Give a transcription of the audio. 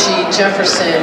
Georgie Jefferson.